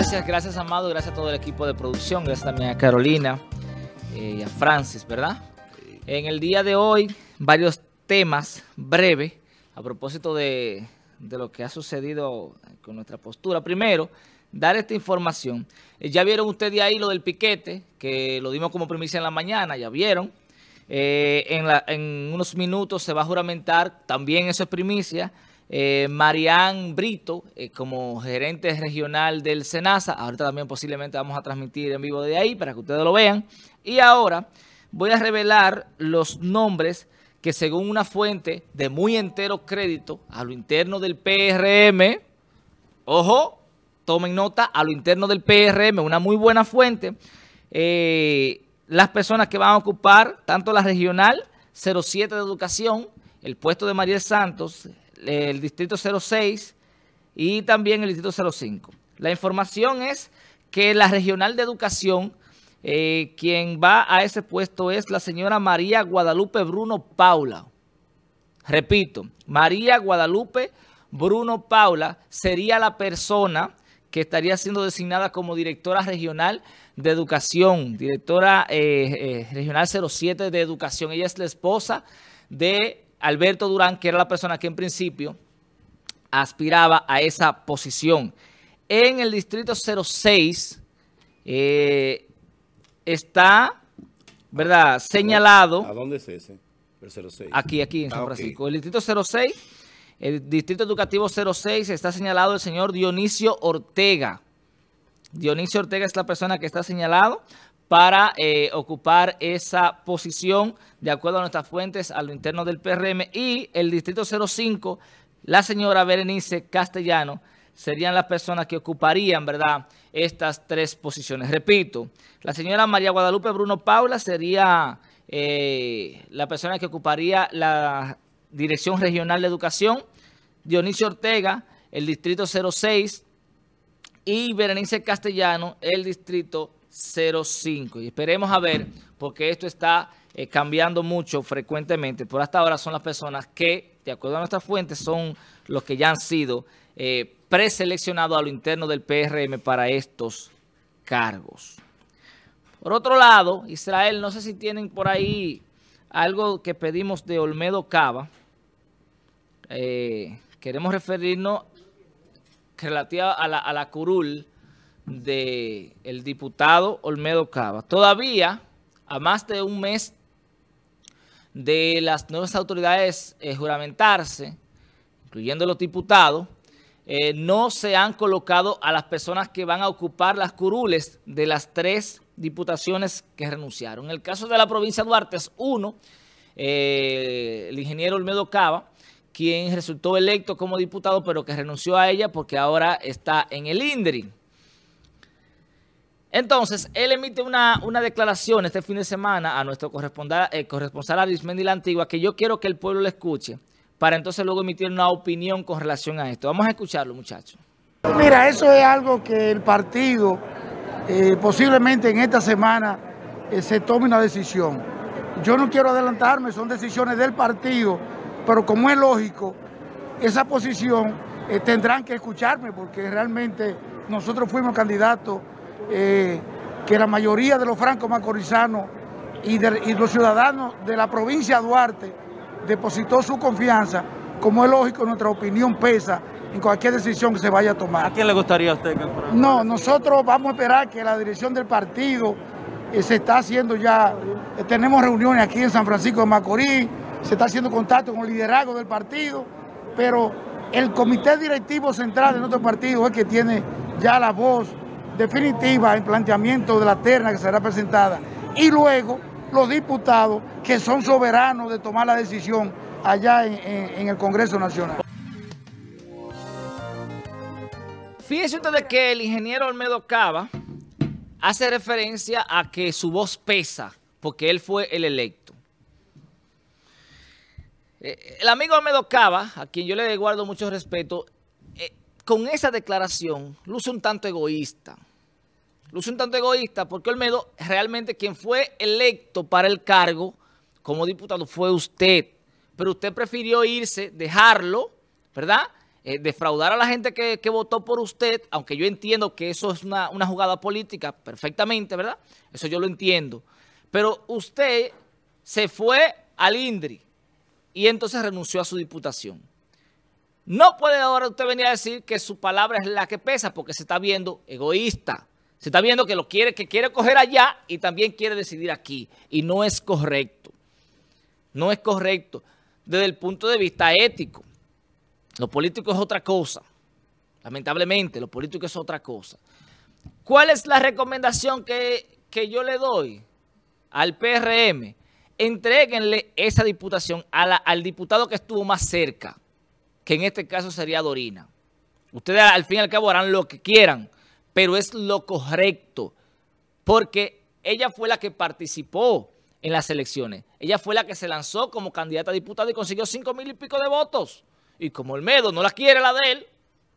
Gracias, gracias Amado, gracias a todo el equipo de producción, gracias también a Carolina eh, y a Francis, ¿verdad? En el día de hoy, varios temas breves a propósito de, de lo que ha sucedido con nuestra postura. Primero, dar esta información. Eh, ya vieron ustedes ahí lo del piquete, que lo dimos como primicia en la mañana, ya vieron. Eh, en, la- en unos minutos se va a juramentar, también eso es primicia, eh, Marián Brito eh, como gerente regional del SENASA. Ahorita también posiblemente vamos a transmitir en vivo de ahí para que ustedes lo vean. Y ahora voy a revelar los nombres que según una fuente de muy entero crédito a lo interno del PRM, ojo, tomen nota, a lo interno del PRM, una muy buena fuente, eh, las personas que van a ocupar tanto la regional 07 de educación, el puesto de Mariel Santos, el distrito 06 y también el distrito 05. La información es que la regional de educación, eh, quien va a ese puesto es la señora María Guadalupe Bruno Paula. Repito, María Guadalupe Bruno Paula sería la persona que estaría siendo designada como directora regional de educación, directora eh, eh, regional 07 de educación. Ella es la esposa de Alberto Durán, que era la persona que en principio aspiraba a esa posición. En el distrito 06 eh, está, ¿verdad?, señalado... ¿A dónde es ese? El 06. Aquí, aquí en Ah, San ok. Francisco. El distrito 06, el distrito educativo 06 está señalado el señor Dionisio Ortega. Dionisio Ortega es la persona que está señalado para eh, ocupar esa posición de acuerdo a nuestras fuentes a lo interno del PRM y el distrito 05, la señora Berenice Castellano serían las personas que ocuparían, ¿verdad?, estas tres posiciones. Repito, la señora María Guadalupe Bruno Paula sería eh, la persona que ocuparía la Dirección Regional de Educación, Dionisio Ortega, el distrito 06, y Berenice Castellano, el distrito 05. Y esperemos a ver, porque esto está eh, cambiando mucho frecuentemente. Por hasta ahora son las personas que, de acuerdo a nuestras fuentes, son los que ya han sido eh, preseleccionados a lo interno del PRM para estos cargos. Por otro lado, Israel, no sé si tienen por ahí algo que pedimos de Olmedo Cava. Eh, queremos referirnos relativa a la, a la curul del el diputado Olmedo Cava. Todavía, a más de un mes de las nuevas autoridades eh, juramentarse, incluyendo los diputados, eh, no se han colocado a las personas que van a ocupar las curules de las tres diputaciones que renunciaron. En el caso de la provincia de Duarte es uno, eh, el ingeniero Olmedo Cava, quien resultó electo como diputado, pero que renunció a ella porque ahora está en el INDRI. Entonces, él emite una, una declaración este fin de semana a nuestro corresponsal, eh, corresponsal Arismendi la Antigua, que yo quiero que el pueblo le escuche, para entonces luego emitir una opinión con relación a esto. Vamos a escucharlo, muchachos. Mira, eso es algo que el partido eh, posiblemente en esta semana eh, se tome una decisión. Yo no quiero adelantarme, son decisiones del partido, pero como es lógico, esa posición eh, tendrán que escucharme porque realmente nosotros fuimos candidatos eh, que la mayoría de los francos macorizanos y, de- y los ciudadanos de la provincia de Duarte depositó su confianza, como es lógico, nuestra opinión pesa en cualquier decisión que se vaya a tomar. ¿A quién le gustaría a usted que? No, nosotros vamos a esperar que la dirección del partido eh, se está haciendo ya, eh, tenemos reuniones aquí en San Francisco de Macorís, se está haciendo contacto con el liderazgo del partido, pero el comité directivo central de nuestro partido es que tiene ya la voz definitiva en planteamiento de la terna que será presentada. Y luego los diputados que son soberanos de tomar la decisión allá en- el Congreso Nacional. Fíjense ustedes que el ingeniero Olmedo Cava hace referencia a que su voz pesa porque él fue el electo. Eh, El amigo Olmedo Cava, a quien yo le guardo mucho respeto, eh, con esa declaración luce un tanto egoísta. Luce un tanto egoísta porque Olmedo realmente quien fue electo para el cargo como diputado fue usted. Pero usted prefirió irse, dejarlo, ¿verdad? eh, defraudar a la gente que, votó por usted, aunque yo entiendo que eso es una, una jugada política perfectamente, ¿verdad? Eso yo lo entiendo. Pero usted se fue al INDRI y entonces renunció a su diputación. No puede ahora usted venir a decir que su palabra es la que pesa porque se está viendo egoísta. Se está viendo que lo quiere, que quiere coger allá y también quiere decidir aquí. Y no es correcto. No es correcto desde el punto de vista ético. Lo político es otra cosa. Lamentablemente, lo político es otra cosa. ¿Cuál es la recomendación que, que yo le doy al PRM? Entréguenle esa diputación al diputado que estuvo más cerca, que en este caso sería Dorina. Ustedes al fin y al cabo harán lo que quieran, pero es lo correcto, porque ella fue la que participó en las elecciones. Ella fue la que se lanzó como candidata a diputada y consiguió cinco mil y pico de votos. Y como el Medo no la quiere la de él,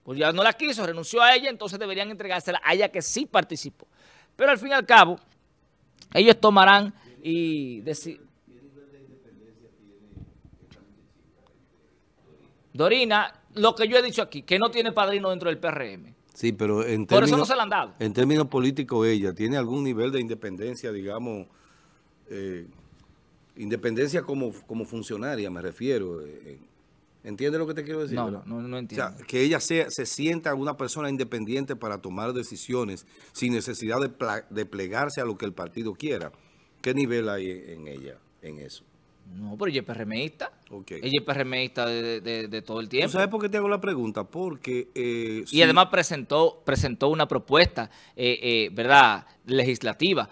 pues ya no la quiso, renunció a ella, entonces deberían entregársela a ella que sí participó. Pero al fin y al cabo, ellos tomarán y decir... Dorina, lo que yo he dicho aquí, que no tiene padrino dentro del PRM. Sí, pero en Por eso no se la han dado. En términos políticos ella tiene algún nivel de independencia, digamos, eh, independencia como, como funcionaria, me refiero. Eh, ¿Entiende lo que te quiero decir? No, no, no, entiendo. O sea, que ella sea, se sienta una persona independiente para tomar decisiones sin necesidad de, plegarse a lo que el partido quiera. ¿Qué nivel hay en ella, en eso? No, pero ella es PRMista. Ella es PRMista de, todo el tiempo. ¿Sabes por qué te hago la pregunta? Porque... Eh, y además presentó presentó una propuesta, eh, eh, ¿verdad?, legislativa.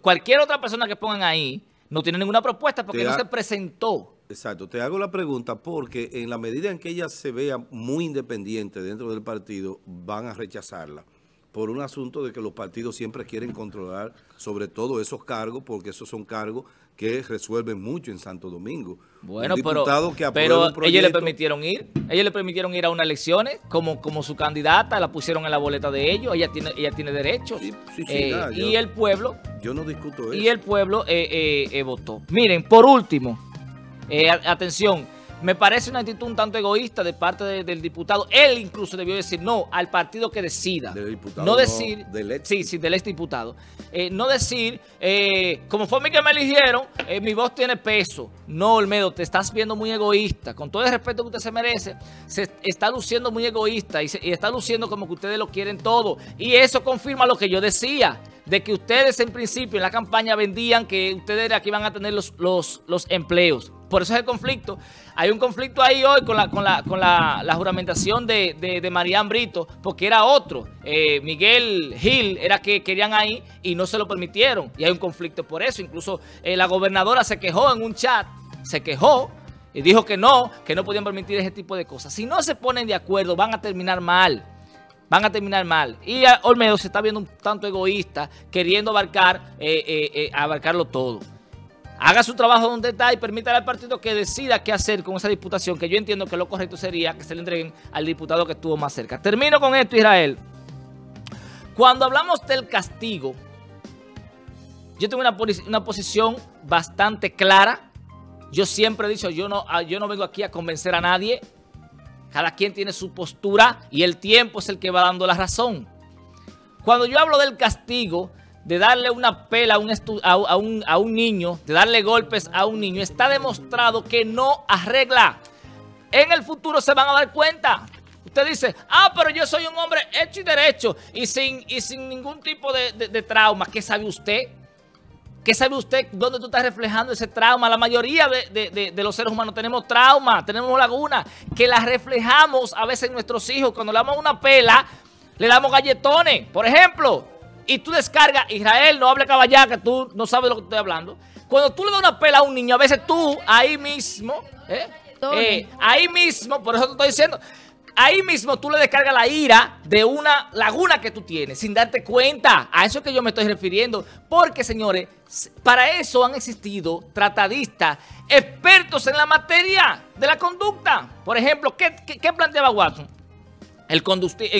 cualquier otra persona que pongan ahí no tiene ninguna propuesta porque no se presentó. Exacto. Te hago la pregunta porque en la medida en que ella se vea muy independiente dentro del partido, van a rechazarla por un asunto de que los partidos siempre quieren controlar sobre todo esos cargos, porque esos son cargos que resuelven mucho en Santo Domingo. Bueno, pero, pero ellos le permitieron ir, ellos le permitieron ir a unas elecciones como, como su candidata, la pusieron en la boleta de ellos, ella tiene ella tiene derechos. Eh, y el pueblo... Yo no discuto eso. Y el pueblo eh, eh, votó. Miren, por último, atención, me parece una actitud un tanto egoísta de parte del diputado. Él incluso debió decir no al partido que decida. Del diputado, no decir, del ex. Sí, sí, del ex diputado. Eh, no decir, eh, como fue a mí que me eligieron, eh, mi voz tiene peso. No, Olmedo, te estás viendo muy egoísta. Con todo el respeto que usted se merece, se está luciendo muy egoísta y, y está luciendo como que ustedes lo quieren todo. Y eso confirma lo que yo decía de que ustedes en principio en la campaña vendían que ustedes era que iban a tener los, los, los empleos. Por eso es el conflicto. Hay un conflicto ahí hoy con la, con la, con la, juramentación de, de, Marián Brito, porque era otro. Eh, Miguel Gil era que querían ahí y no se lo permitieron. Y hay un conflicto por eso. Incluso eh, la gobernadora se quejó en un chat, se quejó y dijo que no, que no podían permitir ese tipo de cosas. Si no se ponen de acuerdo, van a terminar mal van a terminar mal. Y Olmedo se está viendo un tanto egoísta, queriendo abarcar, eh, abarcarlo todo. Haga su trabajo donde está y permita al partido que decida qué hacer con esa diputación, que yo entiendo que lo correcto sería que se le entreguen al diputado que estuvo más cerca. Termino con esto, Israel. Cuando hablamos del castigo, yo tengo una, una posición bastante clara. Yo siempre he dicho, yo no, ah, yo no vengo aquí a convencer a nadie. Cada quien tiene su postura y el tiempo es el que va dando la razón. Cuando yo hablo del castigo, de darle una pela a un, a, un, a un, niño, de darle golpes a un niño, está demostrado que no arregla. En el futuro se van a dar cuenta. Usted dice, ah, pero yo soy un hombre hecho y derecho y sin, y sin ningún tipo de, de trauma. ¿Qué sabe usted? ¿Qué sabe usted dónde tú estás reflejando ese trauma? La mayoría de, los seres humanos tenemos trauma, tenemos laguna, que las reflejamos a veces en nuestros hijos. Cuando le damos una pela, le damos galletones, por ejemplo. Y tú descargas, Israel, no hable caballá, que tú no sabes de lo que estoy hablando. Cuando tú le das una pela a un niño, a veces tú, ahí mismo, ¿eh? Eh, ahí mismo, por eso te estoy diciendo, ahí mismo tú le descargas la ira de una laguna que tú tienes sin darte cuenta. A eso es que yo me estoy refiriendo. Porque, señores, para eso han existido tratadistas, expertos en la materia de la conducta. Por ejemplo, ¿qué, planteaba Watson? El,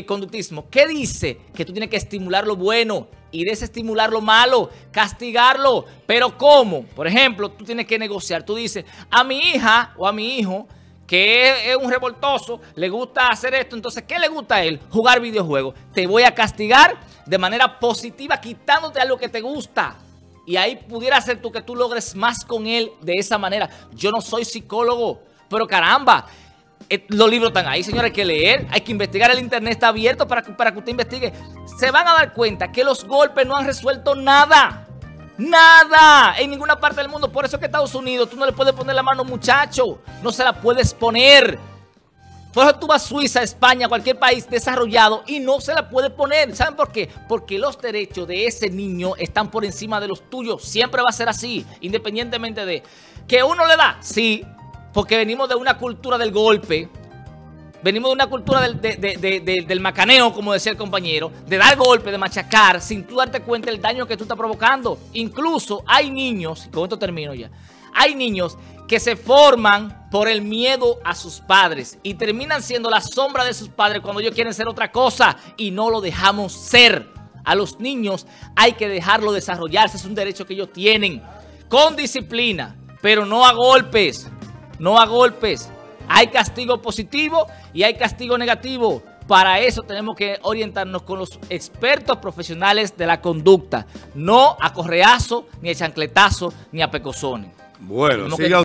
conductismo. ¿Qué dice? Que tú tienes que estimular lo bueno y desestimular lo malo, castigarlo. ¿Pero cómo? Por ejemplo, tú tienes que negociar. Tú dices, a mi hija o a mi hijo que es, un revoltoso, le gusta hacer esto, entonces, ¿qué le gusta a él? Jugar videojuegos. Te voy a castigar de manera positiva, quitándote algo que te gusta. Y ahí pudiera ser tú que tú logres más con él de esa manera. Yo no soy psicólogo, pero caramba, los libros están ahí, señores, hay que leer, hay que investigar, el internet está abierto para, para que usted investigue. Se van a dar cuenta que los golpes no han resuelto nada. Nada, en ninguna parte del mundo. Por eso que Estados Unidos, tú no le puedes poner la mano muchacho. No se la puedes poner. Por eso tú vas a Suiza, España, cualquier país desarrollado y no se la puede poner. ¿Saben por qué? Porque los derechos de ese niño están por encima de los tuyos. Siempre va a ser así, independientemente de... ¿Que uno le da? Sí, porque venimos de una cultura del golpe, venimos de una cultura del, macaneo, como decía el compañero, de dar golpe, de machacar, sin tú darte cuenta del daño que tú estás provocando. Incluso hay niños, y con esto termino ya, hay niños que se forman por el miedo a sus padres y terminan siendo la sombra de sus padres cuando ellos quieren ser otra cosa y no lo dejamos ser. A los niños hay que dejarlo desarrollarse, es un derecho que ellos tienen, con disciplina, pero no a golpes no a golpes. Hay castigo positivo y hay castigo negativo. Para eso tenemos que orientarnos con los expertos profesionales de la conducta. No a correazo, ni a chancletazo, ni a pecosones. Bueno,